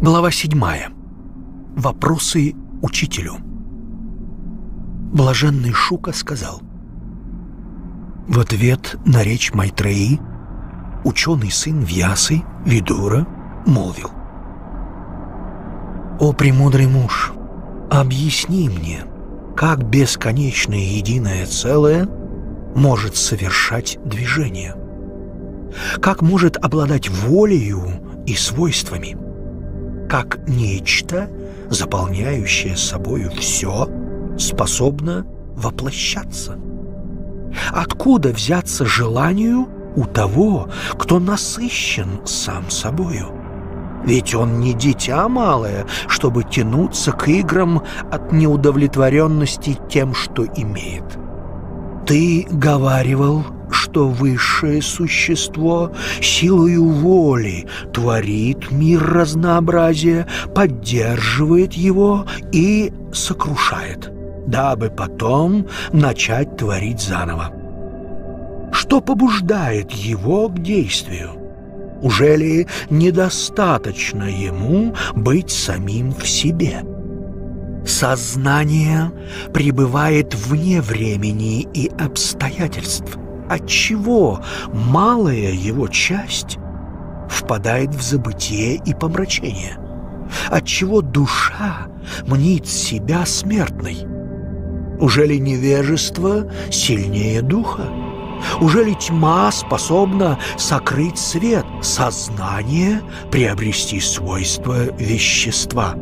Глава 7. Вопросы учителю. Блаженный Шука сказал. В ответ на речь Майтреи ученый сын Вьясы, Видура, молвил. «О, премудрый муж, объясни мне, как бесконечное единое целое может совершать движение? Как может обладать волею и свойствами?» Как нечто, заполняющее собою все, способно воплощаться. Откуда взяться желанию у того, кто насыщен сам собою? Ведь он не дитя малое, чтобы тянуться к играм от неудовлетворенности тем, что имеет. Ты говаривал что высшее существо силою воли творит мир разнообразия, поддерживает его и сокрушает, дабы потом начать творить заново. Что побуждает его к действию? Уже ли недостаточно ему быть самим в себе? Сознание пребывает вне времени и обстоятельств – отчего малая его часть впадает в забытие и помрачение, отчего душа мнит себя смертной. Уже ли невежество сильнее духа? Уже ли тьма способна сокрыть свет, сознание приобрести свойства вещества?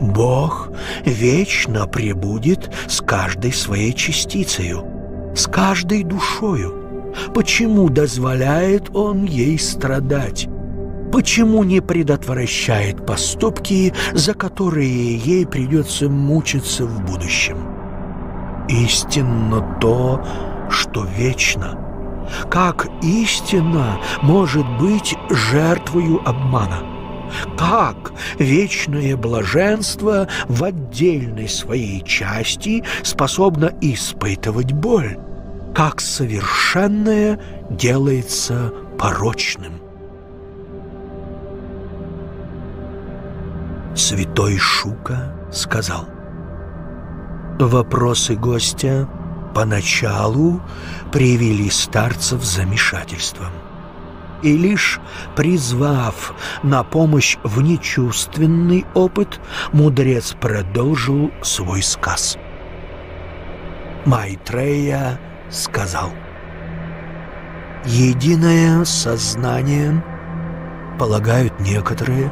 Бог вечно пребудет с каждой своей частицею – с каждой душою. Почему дозволяет он ей страдать? Почему не предотвращает поступки, за которые ей придется мучиться в будущем? Истинно то, что вечно. Как истина может быть жертвою обмана? Как вечное блаженство в отдельной своей части способно испытывать боль? как совершенное делается порочным. Святой Шука сказал, «Вопросы гостя поначалу привели старцев в замешательство, и лишь призвав на помощь внечувственный опыт, мудрец продолжил свой сказ. Майтрея сказал. Единое сознание, полагают некоторые,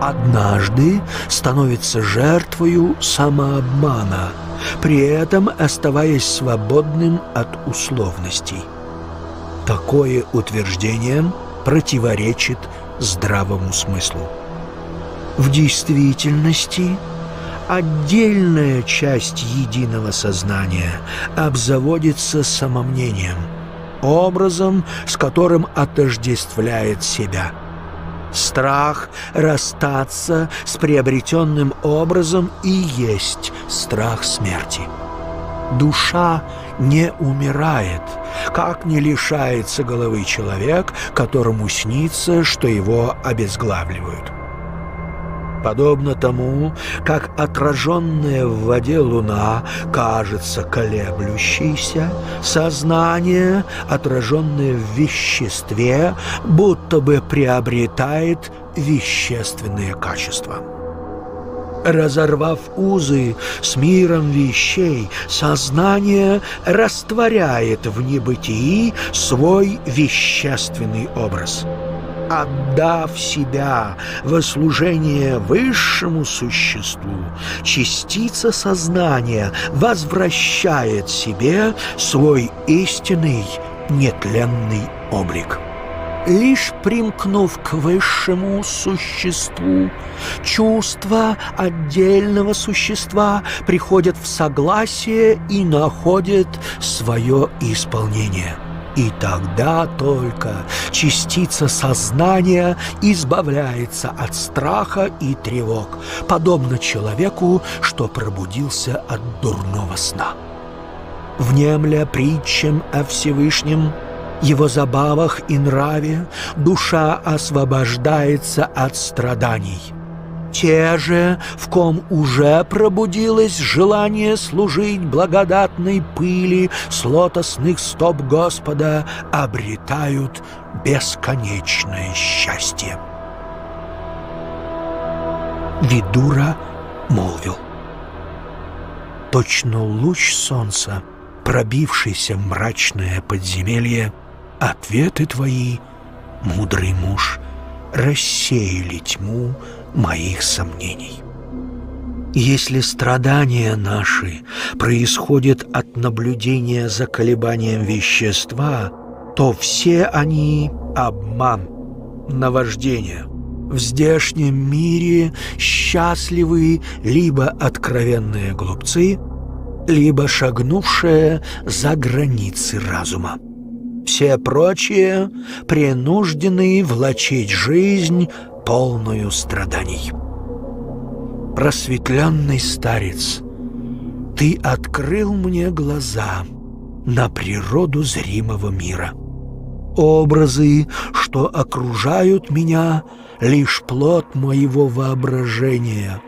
однажды становится жертвою самообмана, при этом оставаясь свободным от условностей. Такое утверждение противоречит здравому смыслу. В действительности – отдельная часть единого сознания обзаводится самомнением, образом, с которым отождествляет себя. Страх расстаться с приобретенным образом и есть страх смерти. Душа не умирает, как не лишается головы человек, которому снится, что его обезглавливают подобно тому, как отраженная в воде луна кажется колеблющейся, сознание, отраженное в веществе, будто бы приобретает вещественные качества. Разорвав узы с миром вещей, сознание растворяет в небытии свой вещественный образ – отдав себя во служение высшему существу, частица сознания возвращает себе свой истинный нетленный облик. Лишь примкнув к высшему существу, чувства отдельного существа приходят в согласие и находят свое исполнение – и тогда только частица сознания избавляется от страха и тревог, подобно человеку, что пробудился от дурного сна. Внемля притчам о Всевышнем, его забавах и нраве душа освобождается от страданий. Те же, в ком уже пробудилось желание служить благодатной пыли с лотосных стоп Господа, обретают бесконечное счастье. Видура молвил. Точно луч солнца, пробившийся в мрачное подземелье, ответы твои, мудрый муж, рассеяли тьму моих сомнений. Если страдания наши происходят от наблюдения за колебанием вещества, то все они — обман, наваждение. В здешнем мире счастливы либо откровенные глупцы, либо шагнувшие за границы разума. Все прочие принуждены влачить жизнь, полную страданий. Просветленный старец, ты открыл мне глаза на природу зримого мира. Образы, что окружают меня, лишь плод моего воображения.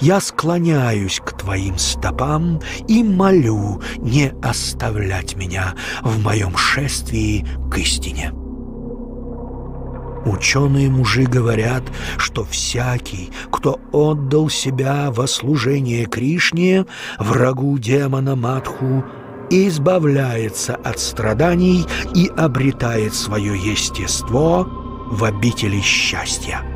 Я склоняюсь к Твоим стопам и молю не оставлять меня в моем шествии к истине. Ученые мужи говорят, что всякий, кто отдал себя во служение Кришне, врагу демона Матху, избавляется от страданий и обретает свое естество в обители счастья.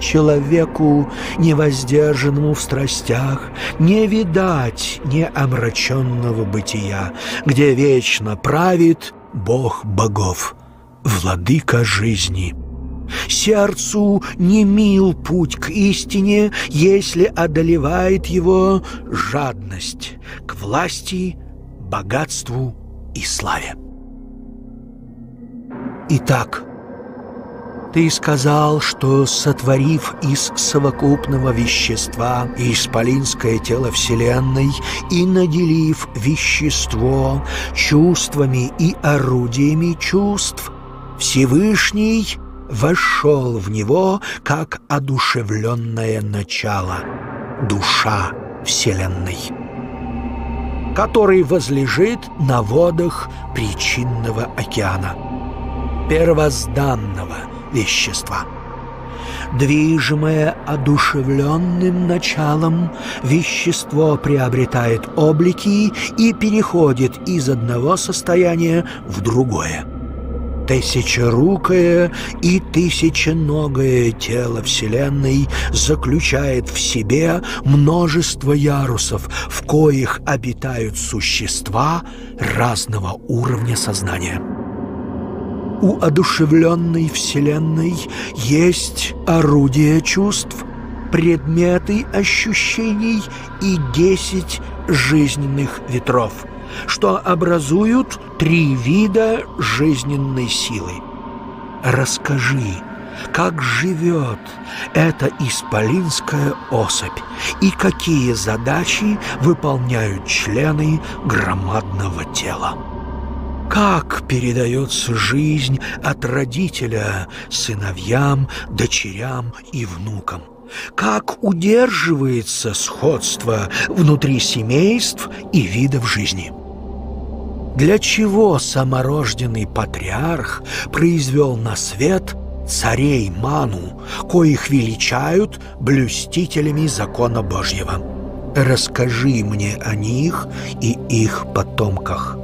Человеку, невоздержанному в страстях, не видать неомраченного бытия, где вечно правит Бог богов, владыка жизни. Сердцу не мил путь к истине, если одолевает его жадность к власти, богатству и славе. Итак, ты сказал, что, сотворив из совокупного вещества исполинское тело Вселенной и наделив вещество чувствами и орудиями чувств, Всевышний вошел в него как одушевленное начало, душа Вселенной, который возлежит на водах причинного океана, первозданного – вещества. Движимое одушевленным началом, вещество приобретает облики и переходит из одного состояния в другое. Тысячерукое и тысяченогое тело Вселенной заключает в себе множество ярусов, в коих обитают существа разного уровня сознания. У одушевленной Вселенной есть орудие чувств, предметы ощущений и десять жизненных ветров, что образуют три вида жизненной силы. Расскажи, как живет эта исполинская особь и какие задачи выполняют члены громадного тела. Как передается жизнь от родителя сыновьям, дочерям и внукам? Как удерживается сходство внутри семейств и видов жизни? Для чего саморожденный патриарх произвел на свет царей Ману, коих величают блюстителями закона Божьего? Расскажи мне о них и их потомках.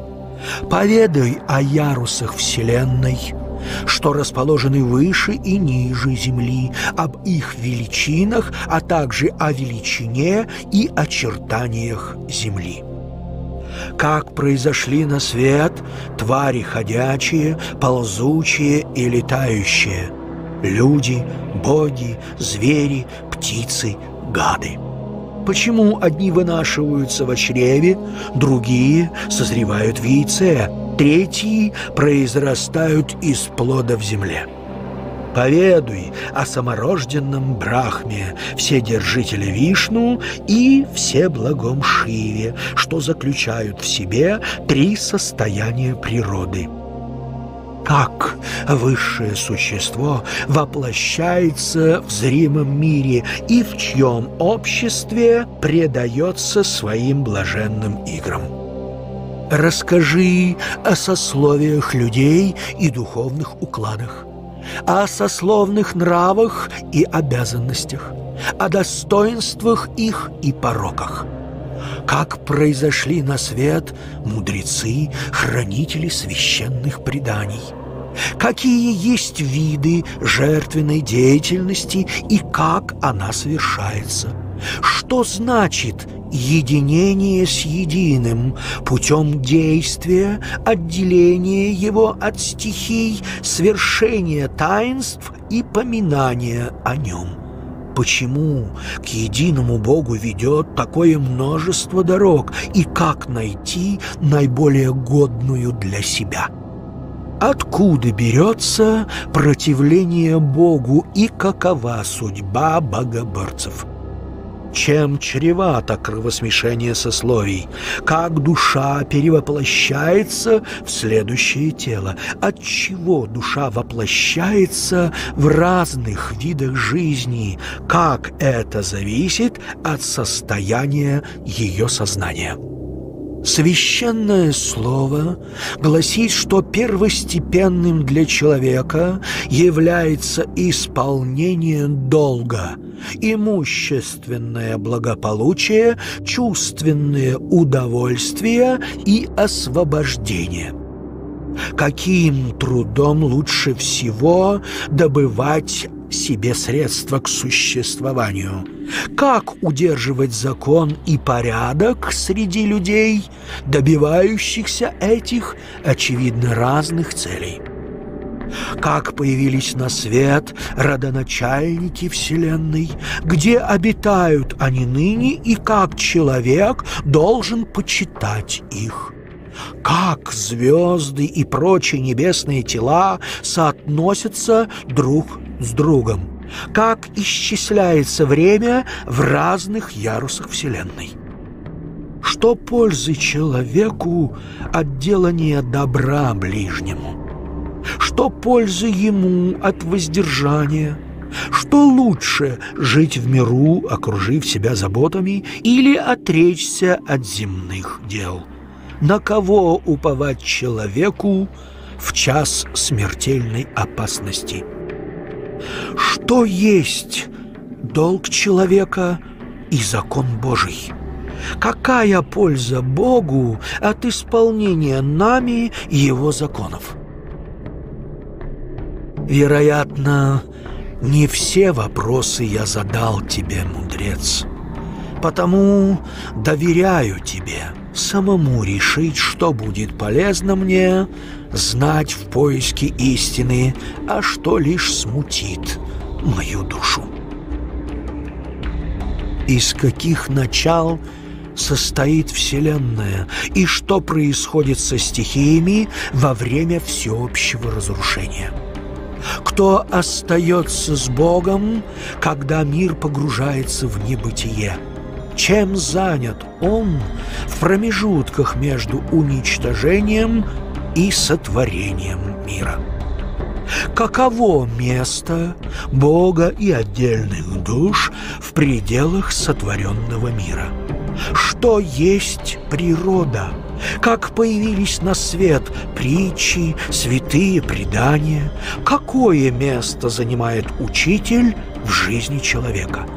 Поведай о ярусах Вселенной, что расположены выше и ниже Земли, об их величинах, а также о величине и очертаниях Земли. Как произошли на свет твари ходячие, ползучие и летающие, люди, боги, звери, птицы, гады. Почему одни вынашиваются в чреве, другие созревают в яйце, третьи произрастают из плода в земле? Поведуй о саморожденном Брахме, Вседержителе Вишну и Всеблагом Шиве, что заключают в себе три состояния природы. Как высшее существо воплощается в зримом мире и в чьем обществе предается своим блаженным играм. Расскажи о сословиях людей и духовных укладах, о сословных нравах и обязанностях, о достоинствах их и пороках – как произошли на свет мудрецы, хранители священных преданий. Какие есть виды жертвенной деятельности и как она совершается. Что значит единение с единым путем действия, отделения его от стихий, свершения таинств и поминания о нем. Почему к единому Богу ведет такое множество дорог и как найти наиболее годную для себя? Откуда берется противление Богу и какова судьба богоборцев? Чем чревато кровосмешение сословий, как душа перевоплощается в следующее тело, от чего душа воплощается в разных видах жизни, как это зависит от состояния ее сознания. Священное слово гласит, что первостепенным для человека является исполнение долга, имущественное благополучие, чувственное удовольствие и освобождение. Каким трудом лучше всего добывать себе средства к существованию. Как удерживать закон и порядок среди людей, добивающихся этих, очевидно, разных целей? Как появились на свет родоначальники Вселенной, где обитают они ныне и как человек должен почитать их? как звезды и прочие небесные тела соотносятся друг с другом, как исчисляется время в разных ярусах Вселенной. Что пользы человеку от делания добра ближнему? Что пользы ему от воздержания? Что лучше жить в миру, окружив себя заботами, или отречься от земных дел? На кого уповать человеку в час смертельной опасности? Что есть долг человека и закон Божий? Какая польза Богу от исполнения нами Его законов? Вероятно, не все вопросы я задал тебе, мудрец, потому доверяю тебе самому решить, что будет полезно мне знать в поиске истины, а что лишь смутит мою душу. Из каких начал состоит Вселенная и что происходит со стихиями во время всеобщего разрушения? Кто остается с Богом, когда мир погружается в небытие? Чем занят он в промежутках между уничтожением и сотворением мира. Каково место Бога и отдельных душ в пределах сотворенного мира? Что есть природа? Как появились на свет притчи, святые предания? Какое место занимает учитель в жизни человека?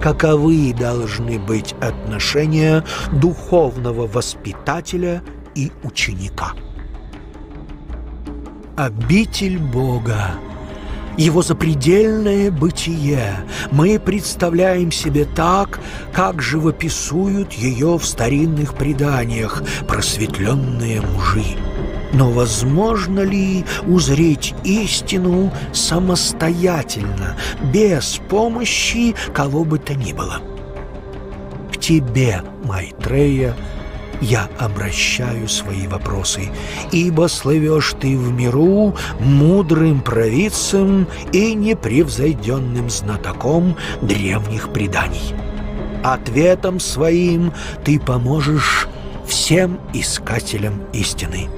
Каковы должны быть отношения духовного воспитателя и ученика? обитель Бога, его запредельное бытие мы представляем себе так, как живописуют ее в старинных преданиях просветленные мужи. Но возможно ли узреть истину самостоятельно, без помощи кого бы то ни было? К тебе, Майтрея, я обращаю свои вопросы, ибо слывешь ты в миру мудрым провидцем и непревзойденным знатоком древних преданий. Ответом своим ты поможешь всем искателям истины.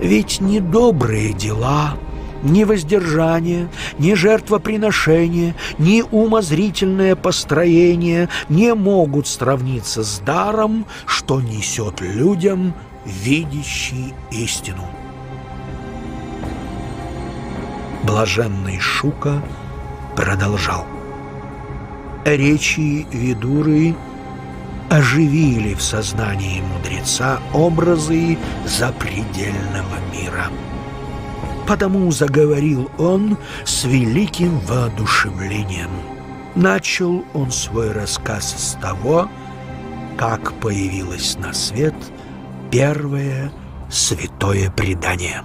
Ведь ни добрые дела, ни воздержание, ни жертвоприношение, ни умозрительное построение не могут сравниться с даром, что несет людям видящий истину. Блаженный Шука продолжал. Речи Видуры оживили в сознании мудреца образы запредельного мира. Потому заговорил он с великим воодушевлением. Начал он свой рассказ с того, как появилось на свет первое святое предание.